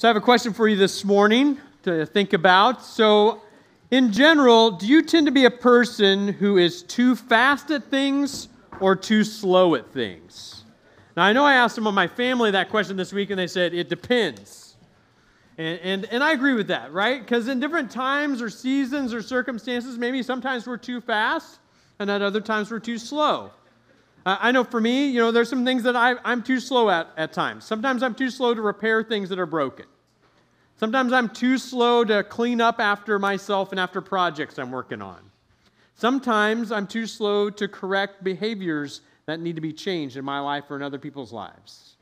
So, I have a question for you this morning to think about. So, in general, do you tend to be a person who is too fast at things or too slow at things? Now, I know I asked some of my family that question this week, and they said it depends. And, and, and I agree with that, right? Because in different times or seasons or circumstances, maybe sometimes we're too fast, and at other times we're too slow. I know for me, you know, there's some things that I, I'm too slow at at times. Sometimes I'm too slow to repair things that are broken. Sometimes I'm too slow to clean up after myself and after projects I'm working on. Sometimes I'm too slow to correct behaviors that need to be changed in my life or in other people's lives.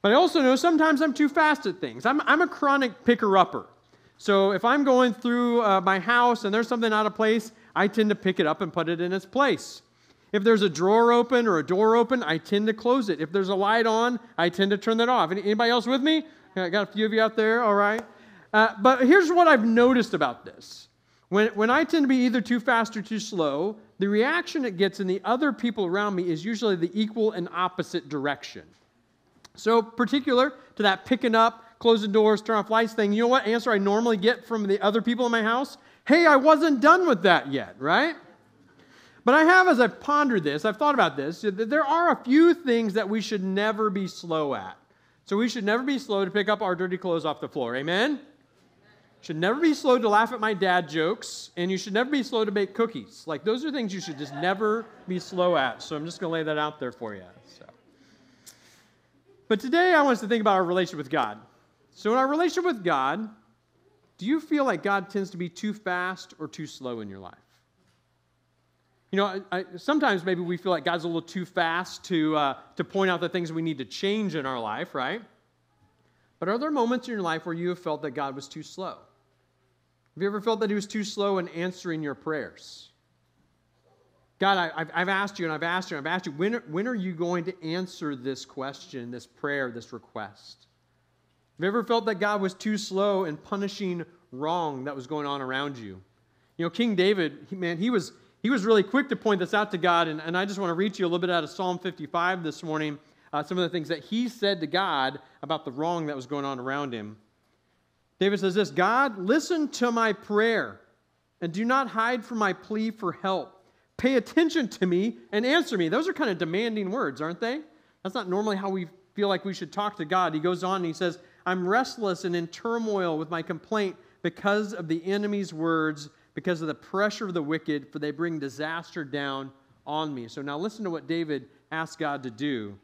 But I also know sometimes I'm too fast at things. I'm, I'm a chronic picker upper. So if I'm going through uh, my house and there's something out of place, I tend to pick it up and put it in its place. If there's a drawer open or a door open, I tend to close it. If there's a light on, I tend to turn that off. Anybody else with me? I got a few of you out there, all right? Uh, but here's what I've noticed about this. When, when I tend to be either too fast or too slow, the reaction it gets in the other people around me is usually the equal and opposite direction. So, particular to that picking up, closing doors, turn off lights thing, you know what answer I normally get from the other people in my house? Hey, I wasn't done with that yet, right? But I have, as I've pondered this, I've thought about this, there are a few things that we should never be slow at. So we should never be slow to pick up our dirty clothes off the floor. Amen? Should never be slow to laugh at my dad jokes, and you should never be slow to bake cookies. Like, those are things you should just never be slow at. So I'm just going to lay that out there for you. So. But today I want us to think about our relationship with God. So, in our relationship with God, do you feel like God tends to be too fast or too slow in your life? You know, I, I, sometimes maybe we feel like God's a little too fast to, uh, to point out the things we need to change in our life, right? But are there moments in your life where you have felt that God was too slow? Have you ever felt that He was too slow in answering your prayers? God, I, have I've asked you and I've asked you and I've asked you, when, when are you going to answer this question, this prayer, this request? Have you ever felt that God was too slow in punishing wrong that was going on around you? You know, King David, man, he was he was really quick to point this out to God, and, and I just want to read you a little bit out of Psalm 55 this morning, uh, some of the things that he said to God about the wrong that was going on around him. David says this God, listen to my prayer, and do not hide from my plea for help. Pay attention to me and answer me. Those are kind of demanding words, aren't they? That's not normally how we feel like we should talk to God. He goes on and he says, I'm restless and in turmoil with my complaint because of the enemy's words because of the pressure of the wicked, for they bring disaster down on me. So now listen to what David asked God to do.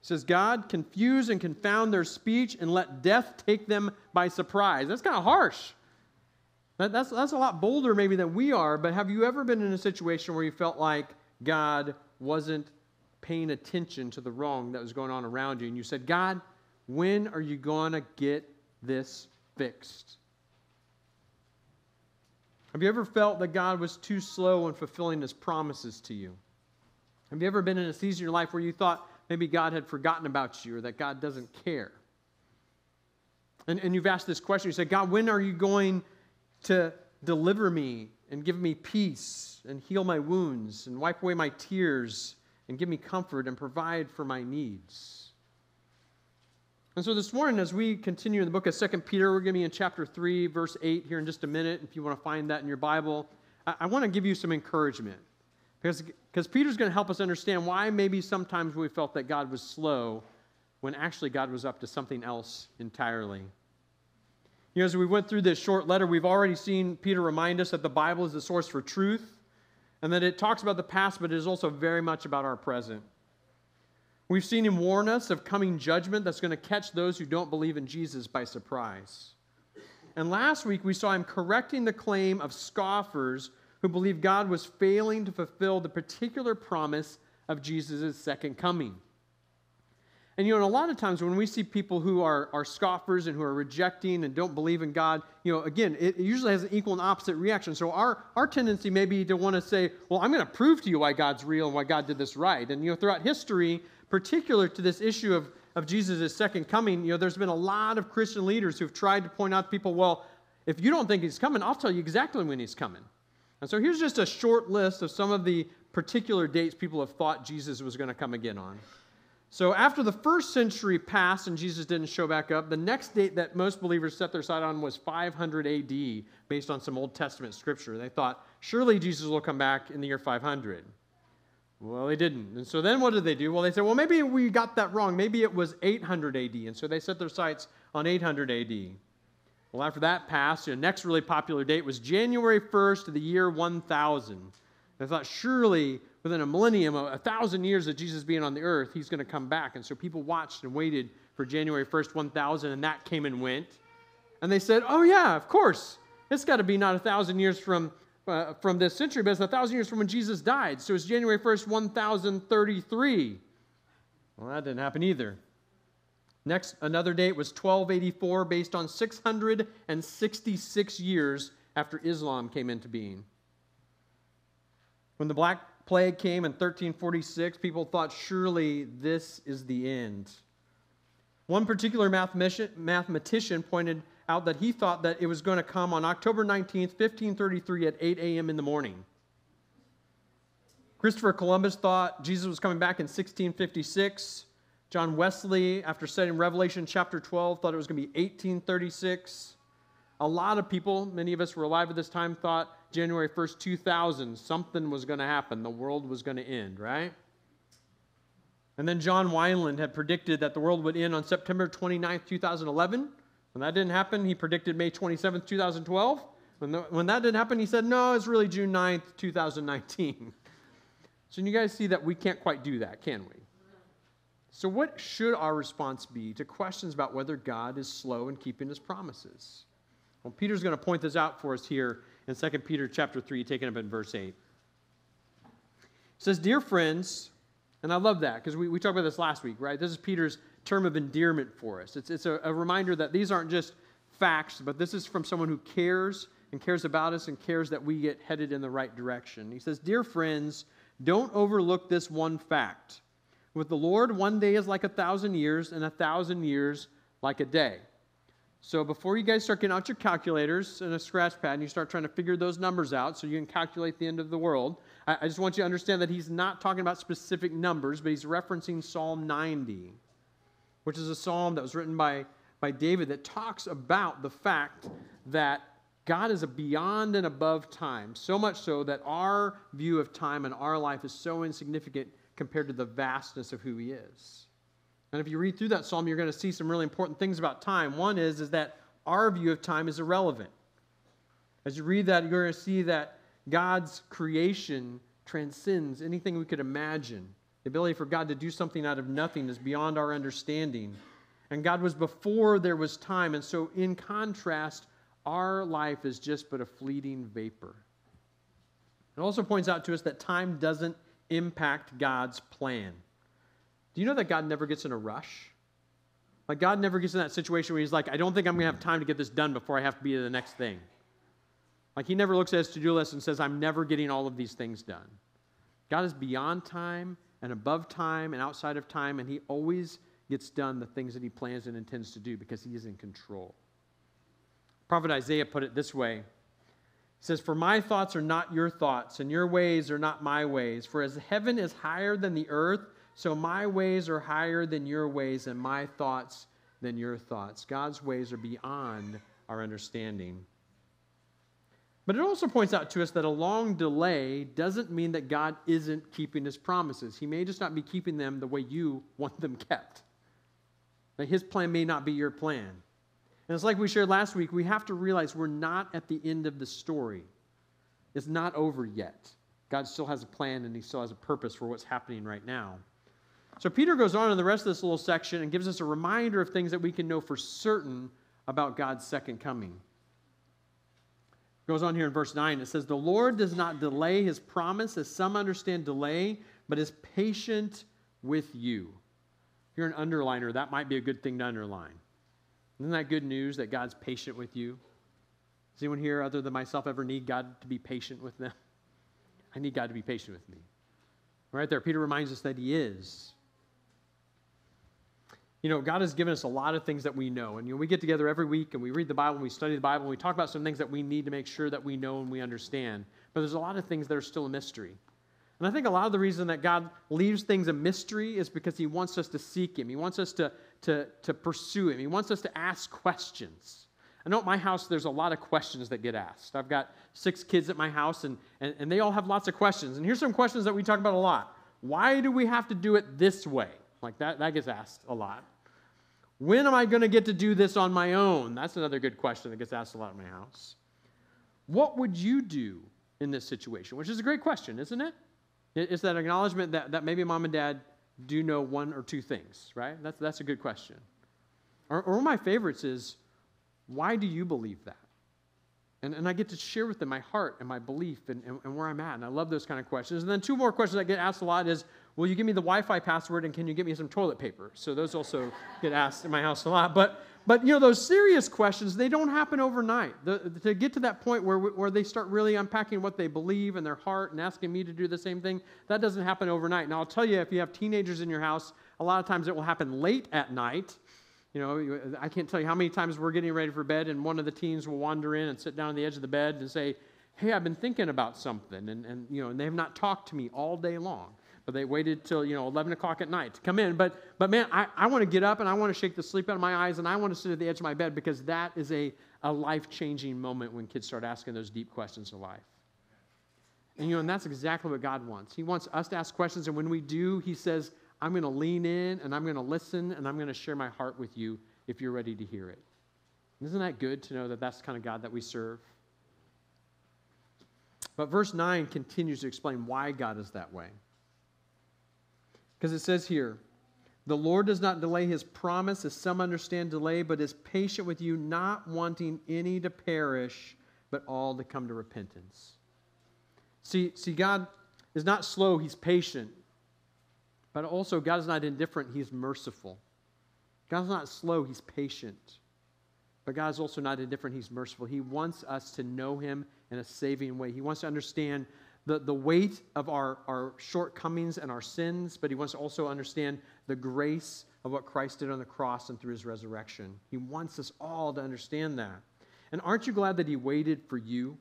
He says, God, confuse and confound their speech and let death take them by surprise. That's kind of harsh. That, that's, that's a lot bolder, maybe, than we are, but have you ever been in a situation where you felt like God wasn't paying attention to the wrong that was going on around you? And you said, God, when are you going to get this fixed? Have you ever felt that God was too slow in fulfilling his promises to you? Have you ever been in a season in your life where you thought maybe God had forgotten about you or that God doesn't care? And, and you've asked this question. You said, God, when are you going to deliver me and give me peace and heal my wounds and wipe away my tears and give me comfort and provide for my needs? And so this morning, as we continue in the book of Second Peter, we're going to be in chapter 3, verse 8 here in just a minute. If you want to find that in your Bible, I, I want to give you some encouragement. Because, because Peter's going to help us understand why maybe sometimes we felt that God was slow when actually God was up to something else entirely. You know, as we went through this short letter, we've already seen Peter remind us that the Bible is the source for truth and that it talks about the past, but it is also very much about our present. We've seen him warn us of coming judgment that's going to catch those who don't believe in Jesus by surprise. And last week, we saw him correcting the claim of scoffers who believe God was failing to fulfill the particular promise of Jesus' second coming. And you know, and a lot of times when we see people who are, are scoffers and who are rejecting and don't believe in God, you know, again, it usually has an equal and opposite reaction. So our, our tendency may be to want to say, well, I'm going to prove to you why God's real and why God did this right. And, you know, throughout history, particular to this issue of, of Jesus' second coming, you know, there's been a lot of Christian leaders who've tried to point out to people, well, if you don't think he's coming, I'll tell you exactly when he's coming. And so here's just a short list of some of the particular dates people have thought Jesus was going to come again on. So after the first century passed and Jesus didn't show back up, the next date that most believers set their sight on was 500 AD, based on some Old Testament scripture. They thought, surely Jesus will come back in the year 500. Well, they didn't. And so then what did they do? Well, they said, well, maybe we got that wrong. Maybe it was 800 AD. And so they set their sights on 800 AD. Well, after that passed, the next really popular date was January 1st of the year 1000. They thought, surely within a millennium, a, thousand years of Jesus being on the earth, he's going to come back. And so people watched and waited for January 1st, 1000, and that came and went. And they said, oh, yeah, of course. It's got to be not a thousand years from, uh, from this century, but it's a thousand years from when Jesus died. So it's January 1st, 1033. Well, that didn't happen either. Next, another date was 1284, based on 666 years after Islam came into being. When the Black plague came in 1346, people thought surely this is the end. One particular mathematician pointed out that he thought that it was going to come on October 19th, 1533 at 8 a.m. in the morning. Christopher Columbus thought Jesus was coming back in 1656. John Wesley, after studying Revelation chapter 12, thought it was going to be 1836. A lot of people, many of us were alive at this time, thought January 1st, 2000, something was going to happen. The world was going to end, right? And then John Weinland had predicted that the world would end on September 29th, 2011. When that didn't happen, he predicted May 27th, 2012. When, the, when that didn't happen, he said, no, it's really June 9th, 2019. so you guys see that we can't quite do that, can we? So, what should our response be to questions about whether God is slow in keeping his promises? Well, Peter's going to point this out for us here in 2 Peter chapter 3, taken up in verse 8. It says, Dear friends, and I love that because we, we talked about this last week, right? This is Peter's term of endearment for us. It's, it's a, a reminder that these aren't just facts, but this is from someone who cares and cares about us and cares that we get headed in the right direction. He says, Dear friends, don't overlook this one fact. With the Lord, one day is like a thousand years, and a thousand years like a day. So before you guys start getting out your calculators and a scratch pad and you start trying to figure those numbers out so you can calculate the end of the world, I, I just want you to understand that he's not talking about specific numbers, but he's referencing Psalm 90, which is a psalm that was written by, by David that talks about the fact that God is a beyond and above time, so much so that our view of time and our life is so insignificant compared to the vastness of who he is. And if you read through that psalm, you're going to see some really important things about time. One is, is that our view of time is irrelevant. As you read that, you're going to see that God's creation transcends anything we could imagine. The ability for God to do something out of nothing is beyond our understanding. And God was before there was time. And so, in contrast, our life is just but a fleeting vapor. It also points out to us that time doesn't impact God's plan. Do you know that God never gets in a rush? Like, God never gets in that situation where He's like, I don't think I'm going to have time to get this done before I have to be to the next thing. Like, He never looks at His to do list and says, I'm never getting all of these things done. God is beyond time and above time and outside of time, and He always gets done the things that He plans and intends to do because He is in control. Prophet Isaiah put it this way He says, For my thoughts are not your thoughts, and your ways are not my ways. For as heaven is higher than the earth, so my ways are higher than your ways, and my thoughts than your thoughts. God's ways are beyond our understanding. But it also points out to us that a long delay doesn't mean that God isn't keeping his promises. He may just not be keeping them the way you want them kept. That his plan may not be your plan. And it's like we shared last week, we have to realize we're not at the end of the story. It's not over yet. God still has a plan and he still has a purpose for what's happening right now. So Peter goes on in the rest of this little section and gives us a reminder of things that we can know for certain about God's second coming. Goes on here in verse 9. It says, The Lord does not delay his promise, as some understand delay, but is patient with you. If you're an underliner, that might be a good thing to underline. Isn't that good news that God's patient with you? Does anyone here, other than myself, ever need God to be patient with them? I need God to be patient with me. Right there, Peter reminds us that he is. You know, God has given us a lot of things that we know. And you know, we get together every week and we read the Bible and we study the Bible and we talk about some things that we need to make sure that we know and we understand. But there's a lot of things that are still a mystery. And I think a lot of the reason that God leaves things a mystery is because He wants us to seek Him. He wants us to, to, to pursue Him. He wants us to ask questions. I know at my house there's a lot of questions that get asked. I've got six kids at my house, and, and, and they all have lots of questions. And here's some questions that we talk about a lot. Why do we have to do it this way? Like that, that gets asked a lot. When am I going to get to do this on my own? That's another good question that gets asked a lot in my house. What would you do in this situation? Which is a great question, isn't it? It's that acknowledgement that, that maybe mom and dad do know one or two things, right? That's, that's a good question. Or, or one of my favorites is, why do you believe that? And, and I get to share with them my heart and my belief and, and, and, where I'm at. And I love those kind of questions. And then two more questions that get asked a lot is, will you give me the Wi-Fi password and can you get me some toilet paper? So those also get asked in my house a lot. But, but you know, those serious questions, they don't happen overnight. The, to get to that point where, where they start really unpacking what they believe in their heart and asking me to do the same thing, that doesn't happen overnight. Now, I'll tell you, if you have teenagers in your house, a lot of times it will happen late at night you know, I can't tell you how many times we're getting ready for bed and one of the teens will wander in and sit down on the edge of the bed and say, Hey, I've been thinking about something. And, and you know, and they have not talked to me all day long. But they waited till, you know, 11 o'clock at night to come in. But, but man, I, I want to get up and I want to shake the sleep out of my eyes and I want to sit at the edge of my bed because that is a, a life changing moment when kids start asking those deep questions of life. And, you know, and that's exactly what God wants. He wants us to ask questions. And when we do, He says, I'm going to lean in and I'm going to listen and I'm going to share my heart with you if you're ready to hear it. Isn't that good to know that that's the kind of God that we serve? But verse 9 continues to explain why God is that way. Because it says here, the Lord does not delay his promise, as some understand delay, but is patient with you, not wanting any to perish, but all to come to repentance. See, see, God is not slow, he's patient. But also, God is not indifferent, He's merciful. God's not slow, He's patient. But God is also not indifferent, He's merciful. He wants us to know Him in a saving way. He wants to understand the, the weight of our, our shortcomings and our sins, but He wants to also understand the grace of what Christ did on the cross and through His resurrection. He wants us all to understand that. And aren't you glad that He waited for you?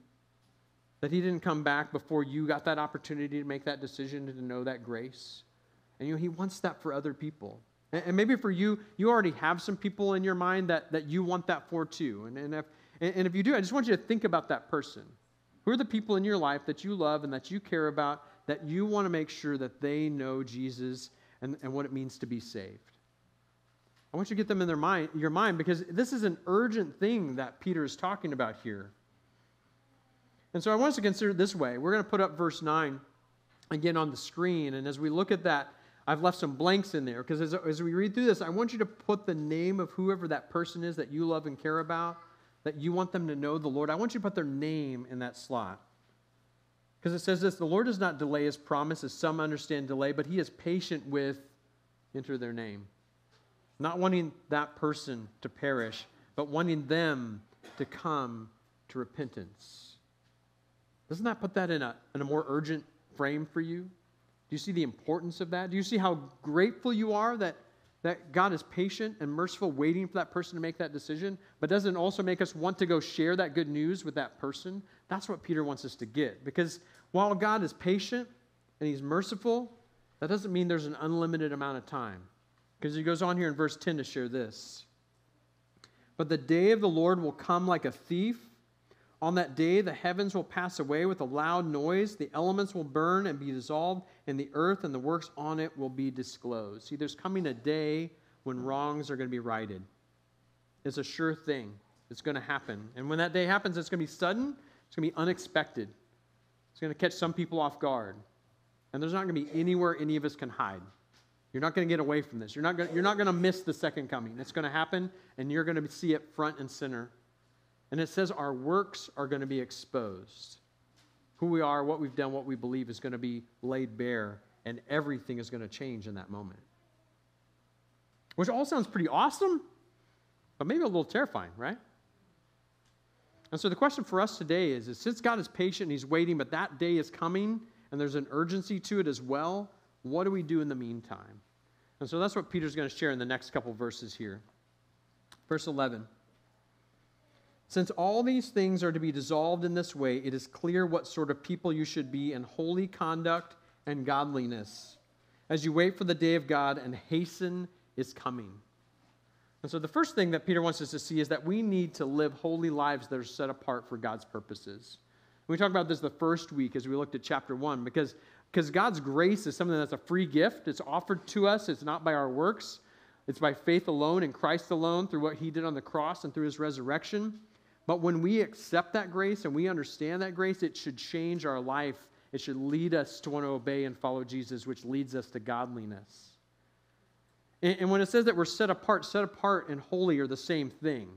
That He didn't come back before you got that opportunity to make that decision to know that grace? And you know, he wants that for other people. And, and maybe for you, you already have some people in your mind that, that you want that for too. And, and, if, and if you do, I just want you to think about that person. Who are the people in your life that you love and that you care about that you want to make sure that they know Jesus and, and what it means to be saved? I want you to get them in their mind, your mind because this is an urgent thing that Peter is talking about here. And so I want us to consider it this way. We're going to put up verse 9 again on the screen. And as we look at that, I've left some blanks in there because as, as we read through this, I want you to put the name of whoever that person is that you love and care about, that you want them to know the Lord. I want you to put their name in that slot. Because it says this the Lord does not delay his promise, as some understand delay, but he is patient with, enter their name. Not wanting that person to perish, but wanting them to come to repentance. Doesn't that put that in a, in a more urgent frame for you? Do you see the importance of that? Do you see how grateful you are that, that God is patient and merciful, waiting for that person to make that decision, but doesn't also make us want to go share that good news with that person? That's what Peter wants us to get. Because while God is patient and he's merciful, that doesn't mean there's an unlimited amount of time. Because he goes on here in verse 10 to share this. But the day of the Lord will come like a thief. On that day, the heavens will pass away with a loud noise, the elements will burn and be dissolved, and the earth and the works on it will be disclosed. See, there's coming a day when wrongs are going to be righted. It's a sure thing. It's going to happen. And when that day happens, it's going to be sudden, it's going to be unexpected. It's going to catch some people off guard. And there's not going to be anywhere any of us can hide. You're not going to get away from this. You're not going, you're not going to miss the second coming. It's going to happen, and you're going to see it front and center. And it says our works are going to be exposed. Who we are, what we've done, what we believe is going to be laid bare, and everything is going to change in that moment. Which all sounds pretty awesome, but maybe a little terrifying, right? And so the question for us today is, is since God is patient and He's waiting, but that day is coming and there's an urgency to it as well, what do we do in the meantime? And so that's what Peter's going to share in the next couple verses here. Verse 11. Since all these things are to be dissolved in this way, it is clear what sort of people you should be in holy conduct and godliness as you wait for the day of God and hasten its coming. And so, the first thing that Peter wants us to see is that we need to live holy lives that are set apart for God's purposes. We talked about this the first week as we looked at chapter one, because, because God's grace is something that's a free gift. It's offered to us, it's not by our works, it's by faith alone in Christ alone through what he did on the cross and through his resurrection. But when we accept that grace and we understand that grace, it should change our life. It should lead us to want to obey and follow Jesus, which leads us to godliness. And, and when it says that we're set apart, set apart and holy are the same thing.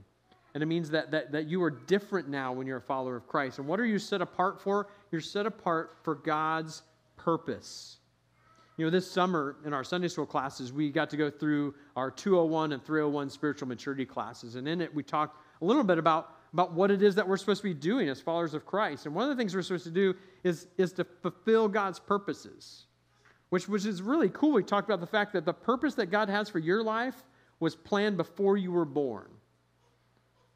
And it means that, that, that you are different now when you're a follower of Christ. And what are you set apart for? You're set apart for God's purpose. You know, this summer in our Sunday school classes, we got to go through our 201 and 301 spiritual maturity classes. And in it, we talked a little bit about about what it is that we're supposed to be doing as followers of Christ. And one of the things we're supposed to do is, is to fulfill God's purposes, which, which is really cool. We talked about the fact that the purpose that God has for your life was planned before you were born.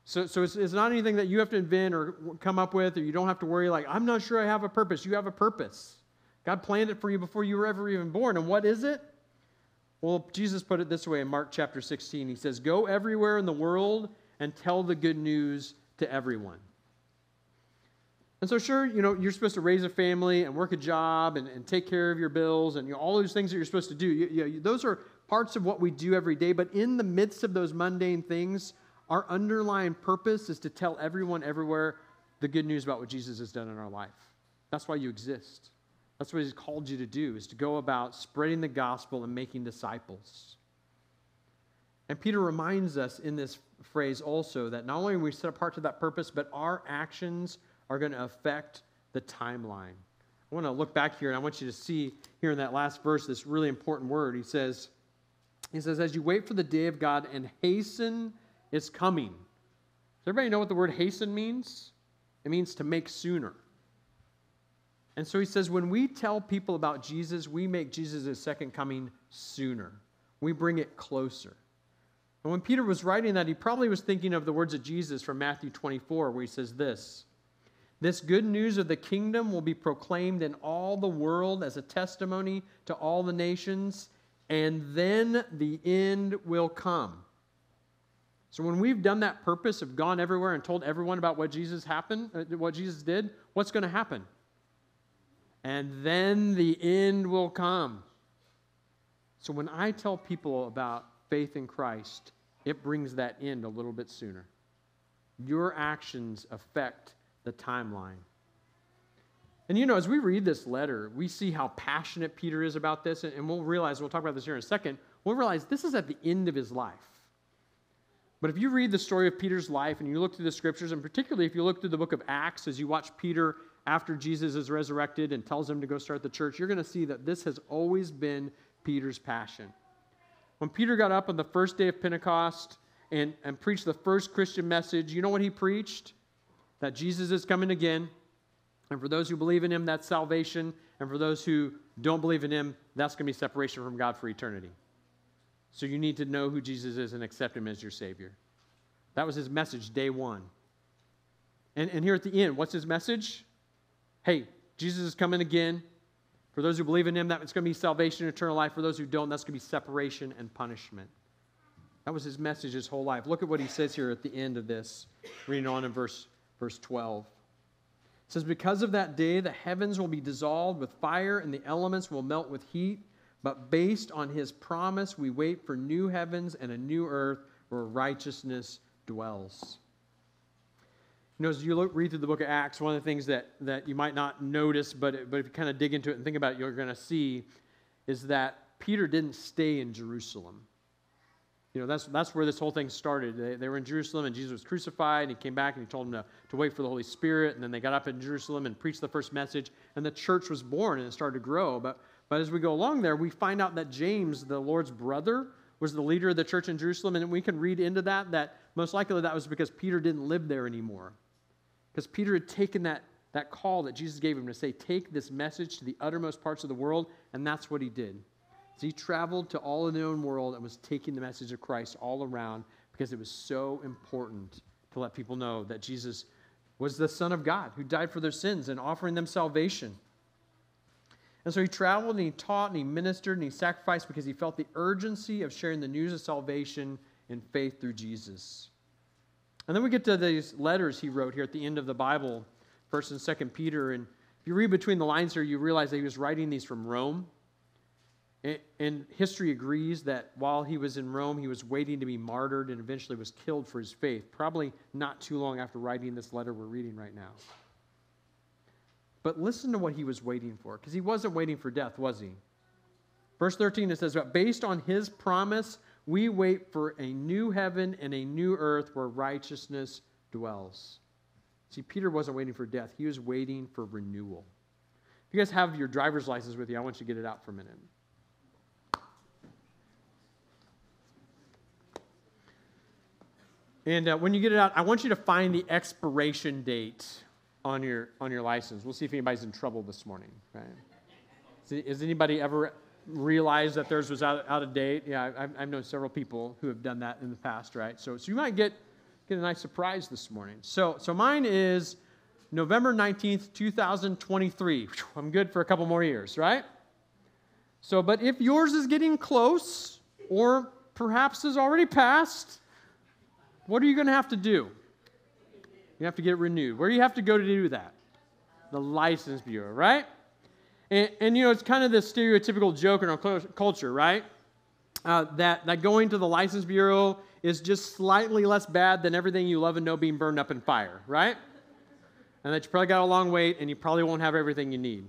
So, so it's, it's not anything that you have to invent or come up with, or you don't have to worry, like, I'm not sure I have a purpose. You have a purpose. God planned it for you before you were ever even born. And what is it? Well, Jesus put it this way in Mark chapter 16. He says, Go everywhere in the world and tell the good news to everyone. And so, sure, you know, you're supposed to raise a family and work a job and, and take care of your bills and you know, all those things that you're supposed to do. You, you, those are parts of what we do every day. But in the midst of those mundane things, our underlying purpose is to tell everyone everywhere the good news about what Jesus has done in our life. That's why you exist. That's what he's called you to do, is to go about spreading the gospel and making disciples. And Peter reminds us in this phrase also that not only are we set apart to that purpose, but our actions are going to affect the timeline. I want to look back here and I want you to see here in that last verse this really important word. He says, he says, as you wait for the day of God and hasten its coming. Does everybody know what the word hasten means? It means to make sooner. And so he says, when we tell people about Jesus, we make Jesus' second coming sooner. We bring it closer. And when Peter was writing that, he probably was thinking of the words of Jesus from Matthew 24, where he says this This good news of the kingdom will be proclaimed in all the world as a testimony to all the nations, and then the end will come. So when we've done that purpose of gone everywhere and told everyone about what Jesus happened, uh, what Jesus did, what's going to happen? And then the end will come. So when I tell people about faith in Christ, it brings that end a little bit sooner. Your actions affect the timeline. And you know, as we read this letter, we see how passionate Peter is about this, and we'll realize, we'll talk about this here in a second, we'll realize this is at the end of his life. But if you read the story of Peter's life and you look through the scriptures, and particularly if you look through the book of Acts as you watch Peter after Jesus is resurrected and tells him to go start the church, you're going to see that this has always been Peter's passion. When Peter got up on the first day of Pentecost and, and preached the first Christian message, you know what he preached? That Jesus is coming again. And for those who believe in him, that's salvation. And for those who don't believe in him, that's going to be separation from God for eternity. So you need to know who Jesus is and accept him as your Savior. That was his message, day one. And, and here at the end, what's his message? Hey, Jesus is coming again. For those who believe in him, that's going to be salvation and eternal life. For those who don't, that's going to be separation and punishment. That was his message his whole life. Look at what he says here at the end of this, reading on in verse, verse 12. It says, Because of that day, the heavens will be dissolved with fire, and the elements will melt with heat. But based on his promise, we wait for new heavens and a new earth where righteousness dwells. You know, as you look, read through the book of Acts, one of the things that, that you might not notice, but, but if you kind of dig into it and think about it, you're going to see is that Peter didn't stay in Jerusalem. You know, that's, that's where this whole thing started. They, they were in Jerusalem and Jesus was crucified. And he came back and he told them to, to wait for the Holy Spirit. And then they got up in Jerusalem and preached the first message. And the church was born and it started to grow. But, but as we go along there, we find out that James, the Lord's brother, was the leader of the church in Jerusalem. And we can read into that that most likely that was because Peter didn't live there anymore. Because Peter had taken that, that call that Jesus gave him to say, Take this message to the uttermost parts of the world, and that's what he did. So he traveled to all of the known world and was taking the message of Christ all around because it was so important to let people know that Jesus was the Son of God who died for their sins and offering them salvation. And so he traveled and he taught and he ministered and he sacrificed because he felt the urgency of sharing the news of salvation and faith through Jesus. And then we get to these letters he wrote here at the end of the Bible, 1st and 2nd Peter. And if you read between the lines here, you realize that he was writing these from Rome. And history agrees that while he was in Rome, he was waiting to be martyred and eventually was killed for his faith, probably not too long after writing this letter we're reading right now. But listen to what he was waiting for, because he wasn't waiting for death, was he? Verse 13 it says, But based on his promise, we wait for a new heaven and a new earth where righteousness dwells. See, Peter wasn't waiting for death, he was waiting for renewal. If you guys have your driver's license with you, I want you to get it out for a minute. And uh, when you get it out, I want you to find the expiration date on your on your license. We'll see if anybody's in trouble this morning. Right? Has anybody ever realized that theirs was out, out of date? Yeah, I've, I've known several people who have done that in the past, right? So, so you might get get a nice surprise this morning. So, so mine is November 19th, 2023. I'm good for a couple more years, right? So, but if yours is getting close or perhaps is already passed, what are you going to have to do? You have to get renewed. Where do you have to go to do that? The license bureau, right? And, and you know, it's kind of this stereotypical joke in our culture, right? Uh, that, that going to the license bureau is just slightly less bad than everything you love and know being burned up in fire, right? And that you probably got a long wait and you probably won't have everything you need.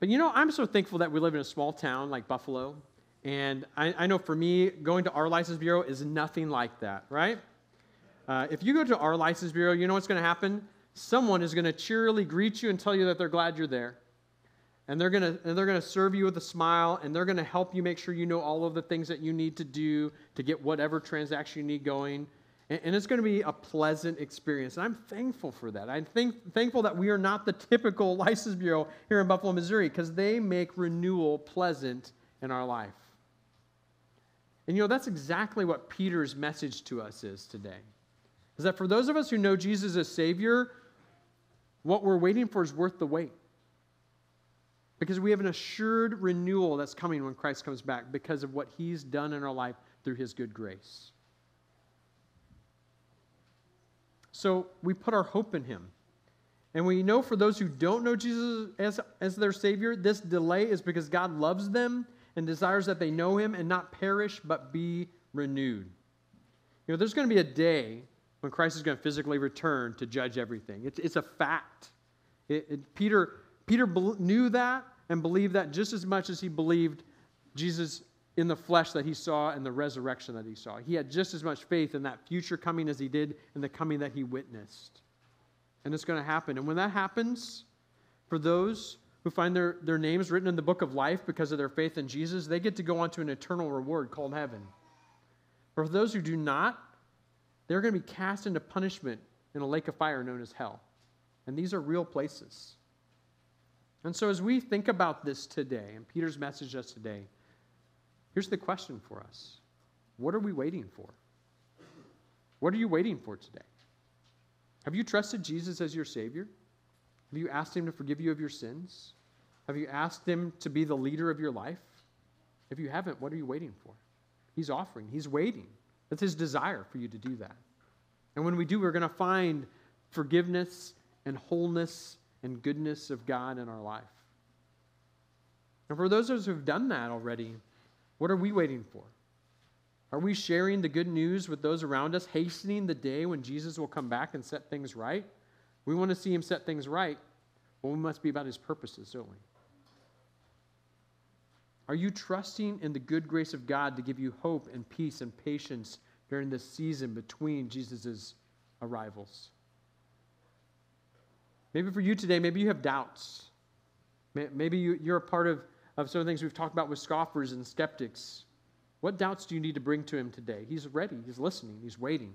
But you know, I'm so thankful that we live in a small town like Buffalo and I, I, know for me, going to our license bureau is nothing like that, right? Uh, if you go to our license bureau, you know what's going to happen? Someone is going to cheerily greet you and tell you that they're glad you're there. And they're to and they're to serve you with a smile and they're going to help you make sure you know all of the things that you need to do to get whatever transaction you need going. And, and it's going to be a pleasant experience. And I'm thankful for that. I'm think, thankful that we are not the typical license bureau here in Buffalo, Missouri, because they make renewal pleasant in our life. And you know, that's exactly what Peter's message to us is today. Is that for those of us who know Jesus as Savior, what we're waiting for is worth the wait. Because we have an assured renewal that's coming when Christ comes back because of what He's done in our life through His good grace. So we put our hope in Him. And we know for those who don't know Jesus as, as their Savior, this delay is because God loves them and desires that they know him and not perish, but be renewed. You know, there's going to be a day when Christ is going to physically return to judge everything. It's, it's a fact. It, it, Peter, Peter knew that and believed that just as much as he believed Jesus in the flesh that he saw and the resurrection that he saw. He had just as much faith in that future coming as he did in the coming that he witnessed. And it's going to happen. And when that happens, for those who find their, their names written in the book of life because of their faith in Jesus, they get to go on to an eternal reward called heaven. But for those who do not, they're going to be cast into punishment in a lake of fire known as hell. And these are real places. And so, as we think about this today, and Peter's message us today, here's the question for us What are we waiting for? What are you waiting for today? Have you trusted Jesus as your Savior? Have you asked Him to forgive you of your sins? Have you asked Him to be the leader of your life? If you haven't, what are you waiting for? He's offering, He's waiting. That's His desire for you to do that. And when we do, we're going to find forgiveness and wholeness and goodness of God in our life. And for those of us who've done that already, what are we waiting for? Are we sharing the good news with those around us, hastening the day when Jesus will come back and set things right? We want to see him set things right, but we must be about his purposes, don't we? Are you trusting in the good grace of God to give you hope and peace and patience during this season between Jesus' arrivals? Maybe for you today, maybe you have doubts. Maybe you, are a part of, of some of the things we've talked about with scoffers and skeptics. What doubts do you need to bring to him today? He's ready, he's listening, he's waiting.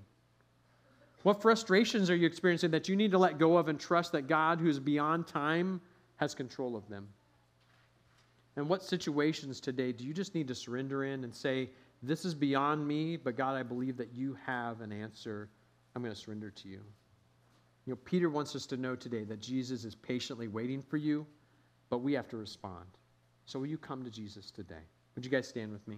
What frustrations are you experiencing that you need to let go of and trust that God, who is beyond time, has control of them? And what situations today do you just need to surrender in and say, This is beyond me, but God, I believe that you have an answer. I'm going to surrender to you. You know, Peter wants us to know today that Jesus is patiently waiting for you, but we have to respond. So will you come to Jesus today? Would you guys stand with me?